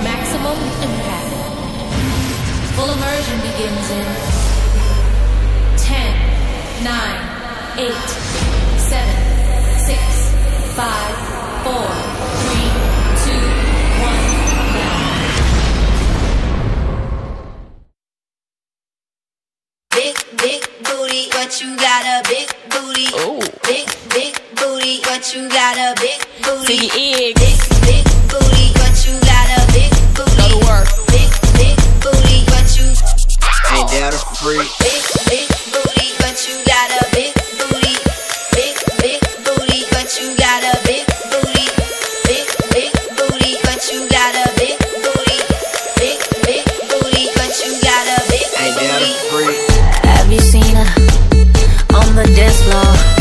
maximum impact. Full immersion begins in 10, 9, 8, 7, 6, 5, 4, 3, 2, you got a big booty. Oh. Big, big booty, but you got a big booty. Big, big ain't that a freak? Big, big booty, but you got a big booty. Big, big booty, but you got a big booty. Big, big booty, but you got a big booty. Big, big booty, but you got a freak? Have you seen her on the dance floor?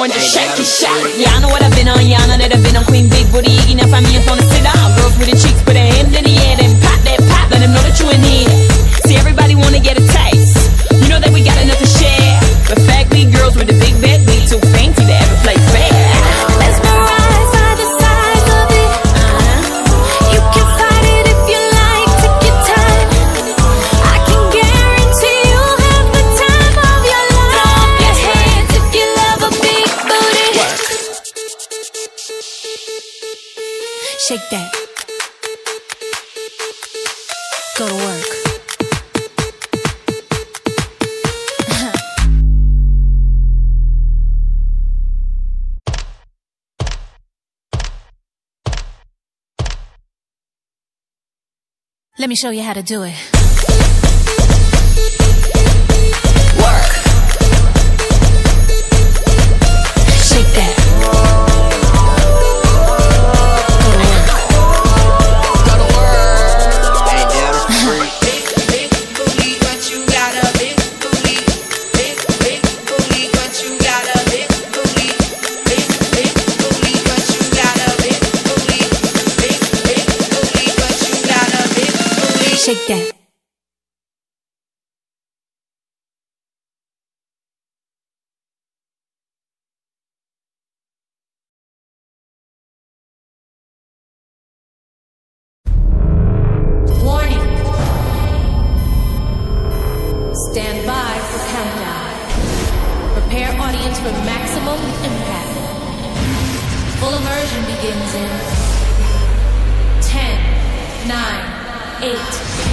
going, just shake it, shake. Yeah, I know what I've been on, yeah, I know that I've been on Queen Big Booty, enough I'm it's the Shake that. Go to work. Let me show you how to do it. Shake that. Stand by for countdown. Prepare audience for maximum impact. Full immersion begins in eight.